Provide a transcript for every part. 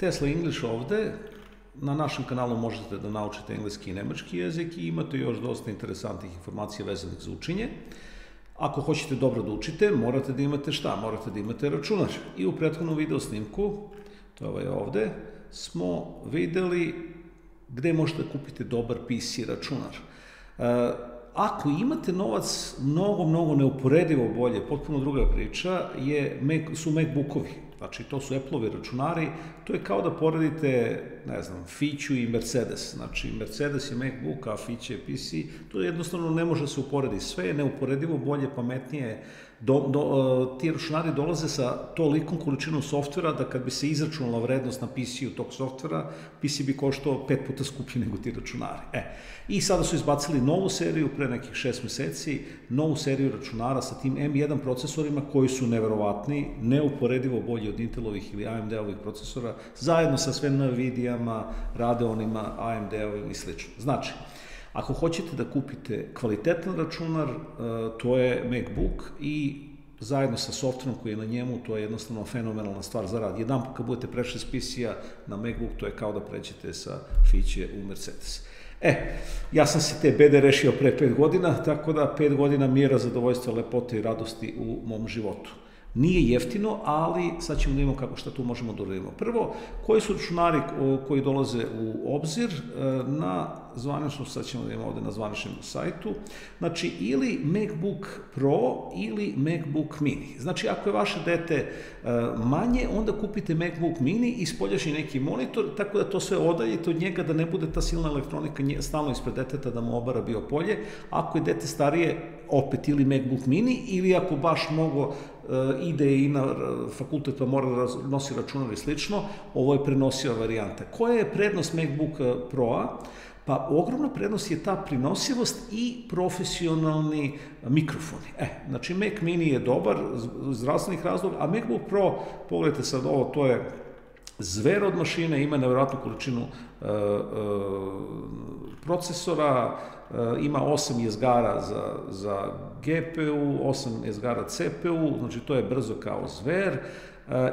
Tesla English ovde, na našem kanalu možete da naučite engleski i nemački jezik i imate još dosta interesantnih informacija vezanih za učenje. Ako hoćete dobro da učite, morate da imate šta? Morate da imate računar. I u prethodnom video snimku, to je ovaj ovde, smo videli gde možete da kupite dobar PC računar. E, ako imate novac mnogo, mnogo neuporedivo bolje, potpuno druga priča, je, su Macbookovi. Znači, to su Apple-ovi računari, to je kao da poredite, ne znam, Fiću i Mercedes. Znači, Mercedes je MacBook, a Fić je PC. To jednostavno ne može se uporediti. Sve je neuporedivo bolje, pametnije, do, do, uh, ti računari dolaze sa tolikom količinom softvera da kad bi se izračunala vrednost na PC-u tog softvera, PC bi koštao pet puta skuplji nego ti računari. E, I sada su izbacili novu seriju pre nekih šest meseci, novu seriju računara sa tim M1 procesorima koji su neverovatni, neuporedivo bolji od Intelovih ili AMD-ovih procesora, zajedno sa sve Nvidia-ama, Radeonima, AMD-ovim i sl. Znači, Ako hoćete da kupite kvalitetan računar, e, to je MacBook i zajedno sa softverom koji je na njemu, to je jednostavno fenomenalna stvar za rad. Jedan kad budete prešli s PC-a na MacBook, to je kao da prećete sa Fiće u Mercedes. E, ja sam se te bede rešio pre pet godina, tako da pet godina mira zadovoljstva, lepote i radosti u mom životu. Nije jeftino, ali sad ćemo da imamo kako šta tu možemo da uradimo. Prvo, koji su računari koji dolaze u obzir e, na zvanično, sad ćemo da imamo ovde na zvaničnom sajtu, znači ili MacBook Pro ili MacBook Mini. Znači, ako je vaše dete e, manje, onda kupite MacBook Mini i spoljašnji neki monitor, tako da to sve odaljite od njega, da ne bude ta silna elektronika stalno ispred deteta da mu obara bio polje. Ako je dete starije, opet ili MacBook Mini, ili ako baš mnogo e, ide i na fakultet pa mora da nosi računar i slično, ovo je prenosiva varijanta. Koja je prednost MacBook Pro-a? Pa ogromna prednost je ta prinosivost i profesionalni mikrofoni. E, znači Mac Mini je dobar iz zdravstvenih razloga, a MacBook Pro, pogledajte sad ovo, to je zver od mašine, ima nevjerojatnu količinu uh, uh, procesora, uh, ima 8 jezgara za, za GPU, 8 jezgara CPU, znači to je brzo kao zver,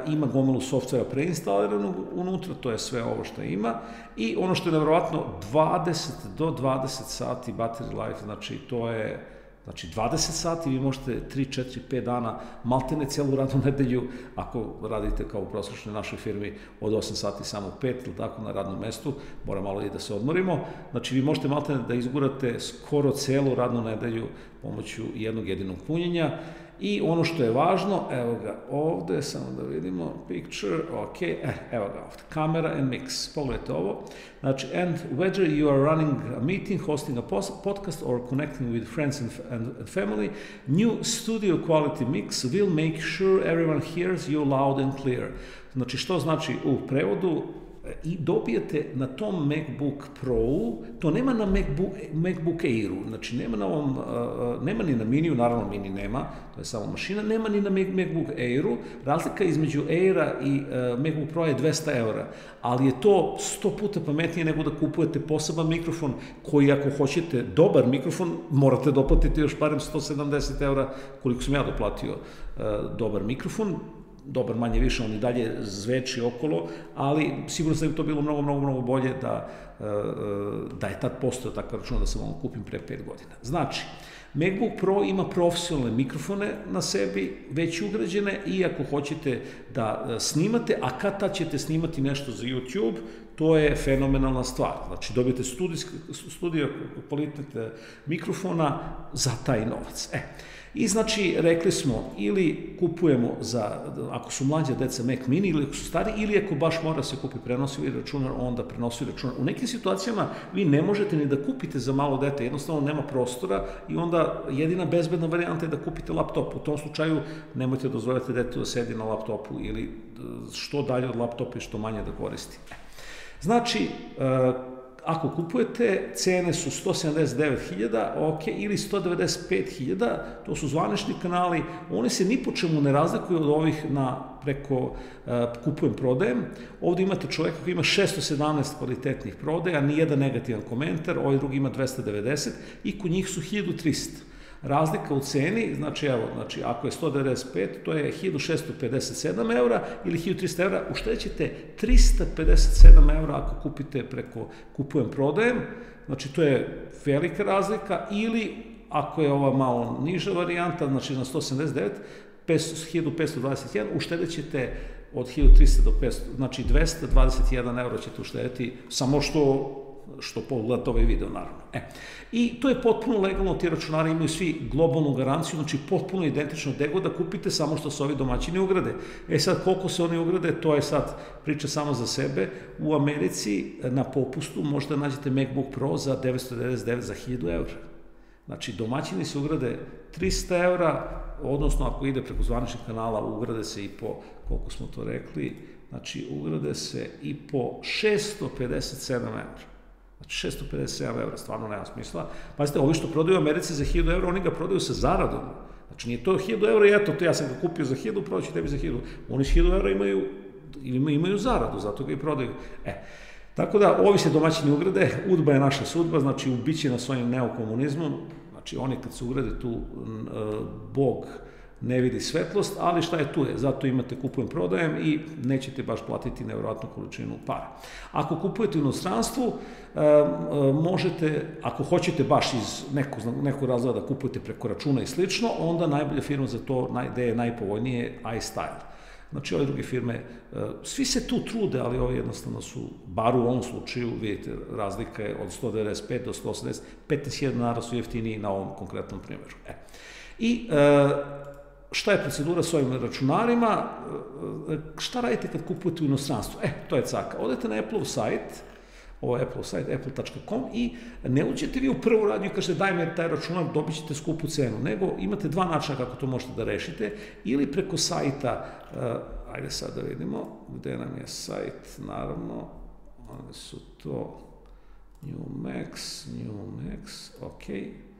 ima gomilu softvera preinstaliranog unutra, to je sve ovo što ima, i ono što je nevjerovatno, 20 do 20 sati battery life, znači to je Znači, 20 sati vi možete 3, 4, 5 dana, maltene celu radnu nedelju, ako radite kao u prosječnoj našoj firmi od 8 sati samo 5 ili tako na radnom mestu, mora malo i da se odmorimo. Znači, vi možete maltene da izgurate skoro celu radnu nedelju pomoću jednog jedinog punjenja I ono što je važno, evo ga ovde, samo da vidimo, picture, ok, eh, evo ga ovde, kamera and mix, pogledajte ovo. Znači, and whether you are running a meeting, hosting a podcast or connecting with friends and, and, family, new studio quality mix will make sure everyone hears you loud and clear. Znači, što znači u prevodu, i dobijete na tom MacBook Pro-u, to nema na MacBook, MacBook Air-u, znači nema na ovom, nema ni na Miniju, naravno Mini nema, to je samo mašina, nema ni na MacBook Air-u, razlika između Air-a i MacBook Pro je 200 eura, ali je to 100 puta pametnije nego da kupujete poseban mikrofon koji ako hoćete dobar mikrofon, morate doplatiti još parem 170 eura koliko sam ja doplatio dobar mikrofon, dobar manje više, on i dalje zveči okolo, ali sigurno da bi to bilo mnogo, mnogo, mnogo bolje da, e, e, da je tad postao takav račun da sam vam kupim pre 5 godina. Znači, MacBook Pro ima profesionalne mikrofone na sebi, već ugrađene i ako hoćete da e, snimate, a kad tad ćete snimati nešto za YouTube, to je fenomenalna stvar. Znači, dobijete studio kvalitet mikrofona za taj novac. E, I znači, rekli smo, ili kupujemo za, ako su mlađe deca Mac mini, ili ako su stari, ili ako baš mora se kupi prenosivi računar, onda prenosivi računar. U nekim situacijama vi ne možete ni da kupite za malo dete, jednostavno nema prostora i onda jedina bezbedna varijanta je da kupite laptop. U tom slučaju nemojte dozvoljati detetu da sedi na laptopu ili što dalje od laptopa i što manje da koristi. Znači, ako kupujete, cene su 179.000, ok, ili 195.000, to su zvanični kanali, oni se ni po čemu ne razlikuju od ovih na preko uh, kupujem, prodajem. Ovde imate čoveka koji ima 617 kvalitetnih prodaja, nijedan negativan komentar, ovaj drugi ima 290 i kod njih su 1300. razlika u ceni, znači evo, znači ako je 195, to je 1657 eura ili 1300 eura, uštedit ćete 357 eura ako kupite preko kupujem prodajem, znači to je velika razlika, ili ako je ova malo niža varijanta, znači na 179, 1521, uštedit ćete od 1300 do 500, znači 221 euro ćete uštediti samo što što pogledate ovaj video, naravno. E. I to je potpuno legalno, ti računari imaju svi globalnu garanciju, znači potpuno identično dego da kupite samo što se ovi domaćini ugrade. E sad, koliko se oni ugrade, to je sad priča samo za sebe. U Americi na popustu možete da nađete MacBook Pro za 999 za 1000 eura. Znači, domaćini se ugrade 300 eura, odnosno ako ide preko zvaničnih kanala, ugrade se i po, koliko smo to rekli, znači ugrade se i po 657 eura. Znači 657 eura, stvarno nema smisla. Pazite, ovi što prodaju u Americi za 1000 eura, oni ga prodaju sa zaradom. Znači nije to 1000 eura i eto, to ja sam ga kupio za 1000, proći tebi za 1000. Oni s 1000 eura imaju, imaju, zaradu, zato ga i prodaju. E, tako da, ovi se domaćini ugrade, udba je naša sudba, znači ubiće na svojim neokomunizmom, znači oni kad se ugrade tu, Bog ne vidi svetlost, ali šta je tu je, zato imate kupujem prodajem i nećete baš platiti nevjerojatnu količinu para. Ako kupujete u inostranstvu, možete, ako hoćete baš iz nekog, nekog razloga da kupujete preko računa i slično, onda najbolja firma za to, gde je najpovoljnije, iStyle. Znači, ove druge firme, svi se tu trude, ali ove jednostavno su, bar u ovom slučaju, vidite, razlika je od 195 do 180, 15.000 dinara su jeftiniji na ovom konkretnom primjeru. E. I šta je procedura s ovim računarima, šta radite kad kupujete u inostranstvu? E, to je caka. Odete na Apple sajt, ovo je Apple sajt, apple.com i ne uđete vi u prvu radnju i kažete daj me taj računar, dobit ćete skupu cenu, nego imate dva načina kako to možete da rešite, ili preko sajta, uh, ajde sad da vidimo, gde nam je sajt, naravno, one su to New Max, New Max, okej, okay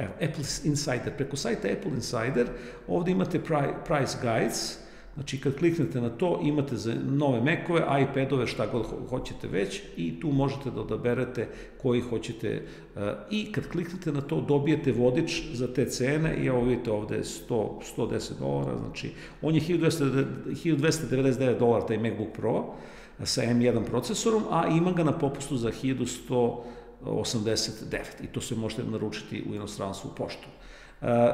Evo, Apple Insider, preko sajta Apple Insider, ovde imate price guides, znači kad kliknete na to imate za nove Macove, iPadove, šta god hoćete već i tu možete da odaberete koji hoćete eh, i kad kliknete na to dobijete vodič za te cene i evo vidite ovde je 100, 110 dolara, znači on je 1200, 1299 dolara taj MacBook Pro sa M1 procesorom, a ima ga na popustu za 1100 89 i to se možete naručiti u inostranstvu u poštu. E,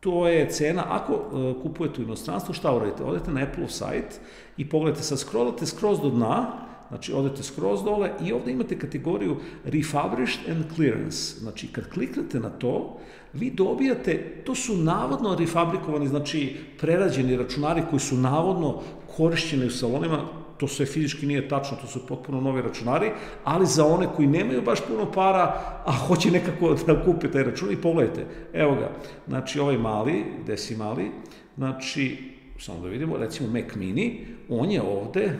to je cena, ako e, kupujete u inostranstvu, šta uradite? Odete na Apple sajt i pogledajte, sad scrollate skroz do dna, znači odete skroz dole i ovde imate kategoriju Refurbished and Clearance. Znači, kad kliknete na to, vi dobijate, to su navodno refabrikovani, znači prerađeni računari koji su navodno korišćeni u salonima, to sve fizički nije tačno, to su potpuno novi računari, ali za one koji nemaju baš puno para, a hoće nekako da kupe taj račun i pogledajte, evo ga, znači ovaj mali, gde si mali, znači, samo da vidimo, recimo Mac Mini, on je ovde,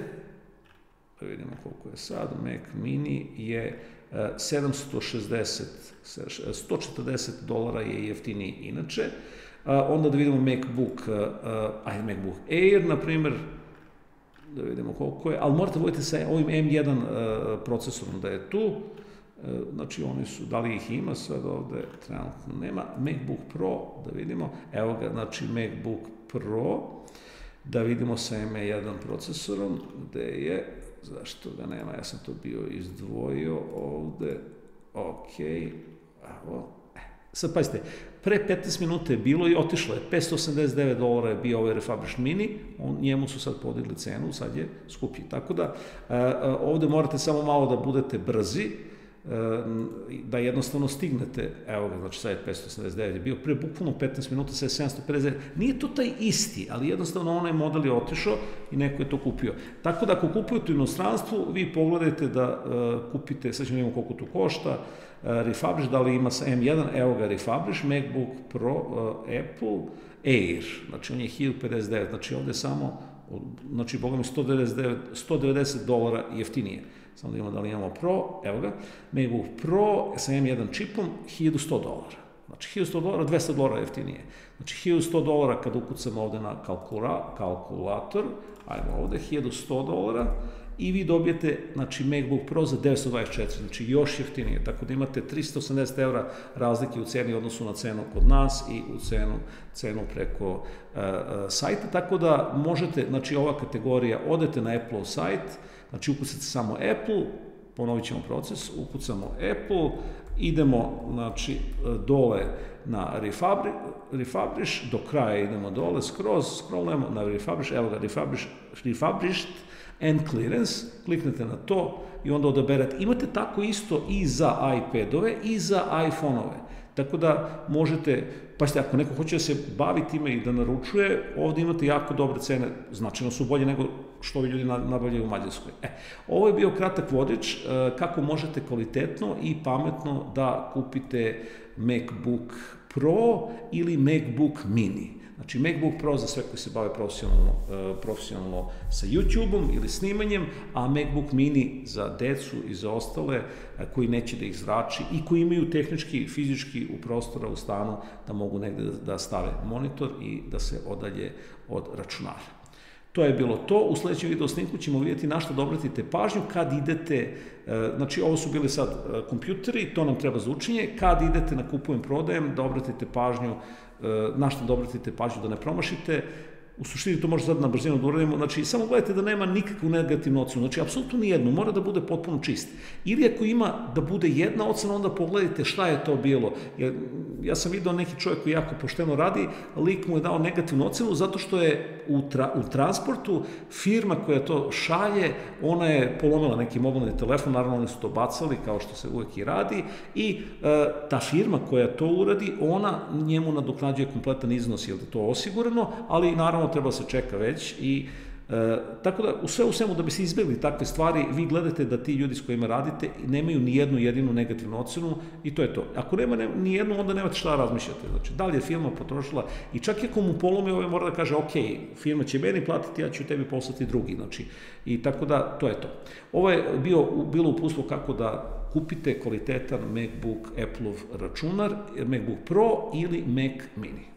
da vidimo koliko je sad, Mac Mini je 760, e, 140 dolara je jeftiniji inače, onda da vidimo MacBook, ajde MacBook Air, na primer, da vidimo koliko je, ali morate voditi sa ovim M1 uh, e, procesorom da je tu, uh, znači oni su, da li ih ima sad ovde, trenutno nema, MacBook Pro, da vidimo, evo ga, znači MacBook Pro, da vidimo sa M1 procesorom, gde je, zašto ga nema, ja sam to bio izdvojio ovde, ok, evo, Sad pazite, pre 15 minuta je bilo i otišlo je, 589 dolara je bio ovaj refurbished mini, on, njemu su sad podigli cenu, sad je skuplji. Tako da, e, e, ovde morate samo malo da budete brzi, da jednostavno stignete, evo ga, znači sad je 589 je bio, pre bukvalno 15 minuta je 759, nije to taj isti, ali jednostavno onaj model je otišao i neko je to kupio. Tako da ako kupujete u inostranstvu, vi pogledajte da kupite, sad ćemo vidimo koliko to košta, refurbished, da li ima sa M1, evo ga refurbished, MacBook Pro, uh, Apple Air, znači on je 1059, znači ovde samo, znači boga mi 199, 190 dolara jeftinije. Samo da imamo da li imamo Pro, evo ga, MacBook Pro sa M1 čipom, 1100 dolara. Znači 1100 dolara, 200 dolara jeftinije. Znači 1100 dolara kad ukucamo ovde na kalkula, kalkulator, ajmo ovde, 1100 dolara, i vi dobijete znači, MacBook Pro za 924, znači još jeftinije, tako da imate 380 eura razlike u ceni odnosu na cenu kod nas i u cenu, cenu preko uh, sajta, tako da možete, znači ova kategorija, odete na Apple sajt, znači ukucate samo Apple, ponovit ćemo proces, ukucamo Apple, idemo znači, dole na refabri, refabrish, do kraja idemo dole, skroz scrollujemo na refabrish, evo ga, refabrish, refabrished and clearance, kliknete na to i onda odaberete. Imate tako isto i za iPadove i za iPhoneove. Tako da možete, pa ste, ako neko hoće da se bavi time i da naručuje, ovde imate jako dobre cene, značajno su bolje nego što ovi ljudi nabavljaju u Mađarskoj. E, ovo je bio kratak vodič e, kako možete kvalitetno i pametno da kupite MacBook Pro ili MacBook Mini. Znači MacBook Pro za sve koji se bave profesionalno, uh, profesionalno sa YouTube-om ili snimanjem, a MacBook Mini za decu i za ostale uh, koji neće da ih zrači i koji imaju tehnički, fizički u prostora u stanu da mogu negde da stave monitor i da se odalje od računara. To je bilo to. U sledećem video snimku ćemo vidjeti na što da obratite pažnju kad idete, e, znači ovo su bili sad e, kompjuteri, to nam treba za učenje, kad idete na kupujem prodajem, da obratite pažnju, e, na što da obratite pažnju da ne promašite, u suštini to može sad na brzinu da uradimo, znači samo gledajte da nema nikakvu negativnu ocenu, znači apsolutno ni jednu, mora da bude potpuno čist. Ili ako ima da bude jedna ocena, onda pogledajte šta je to bilo. Ja, ja sam video neki čovjek koji jako pošteno radi, lik mu je dao negativnu ocenu zato što je u, tra, u transportu firma koja to šalje, ona je polomila neki mobilni telefon, naravno oni su to bacali kao što se uvek i radi i e, ta firma koja to uradi, ona njemu nadoknađuje kompletan iznos, je li to osigurano, ali naravno naravno treba se čeka već i E, tako da, u sve u svemu, da bi se izbjegli takve stvari, vi gledate da ti ljudi s kojima radite nemaju ni jednu jedinu negativnu ocenu i to je to. Ako nema ne, ni jednu, onda nemate šta da razmišljate. Znači, da li je firma potrošila i čak i ako mu polomi ovaj mora da kaže, ok, firma će meni platiti, ja ću tebi poslati drugi. Znači, i tako da, to je to. Ovo je bio, bilo upustvo kako da kupite kvalitetan MacBook Apple-ov računar, MacBook Pro ili Mac Mini.